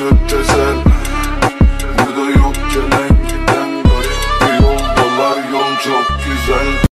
gökte Burada yok gelen giden garip bir yol. Dolar yol çok güzel.